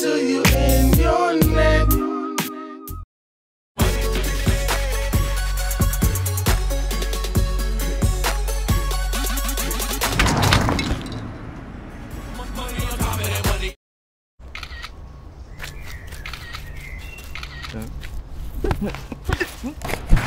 to you in your neck. Yeah.